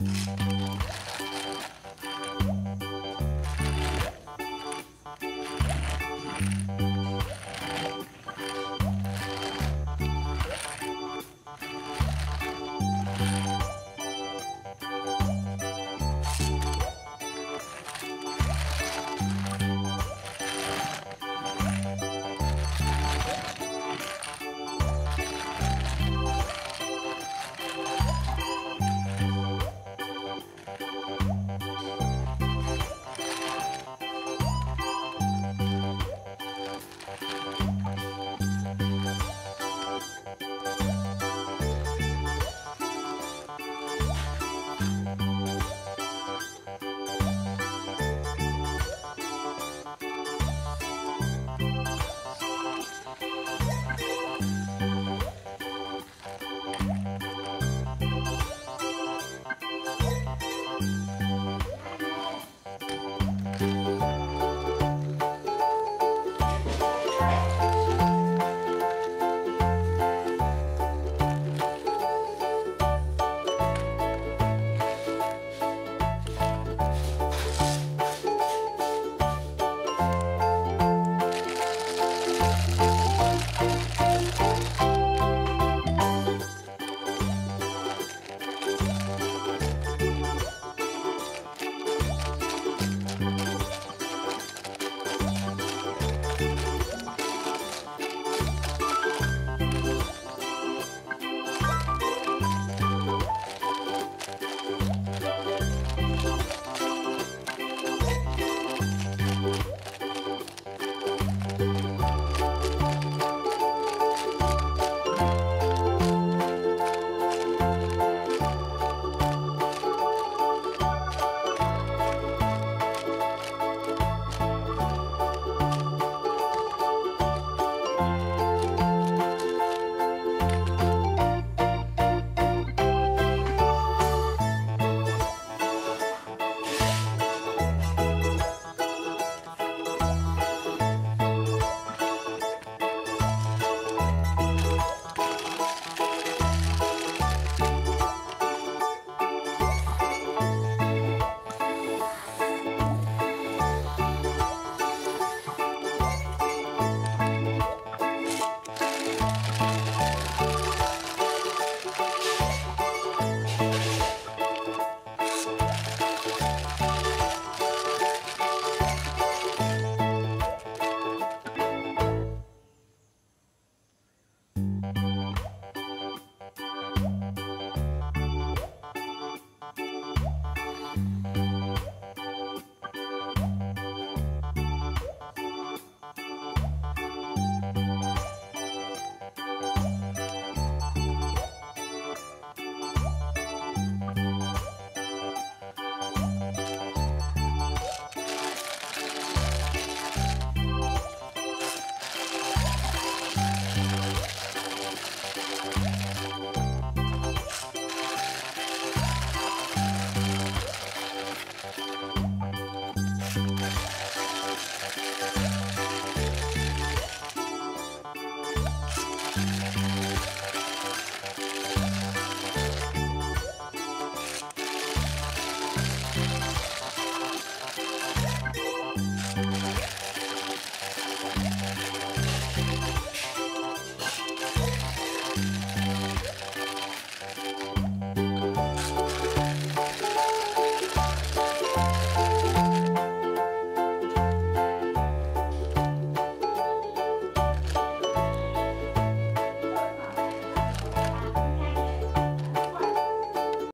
Música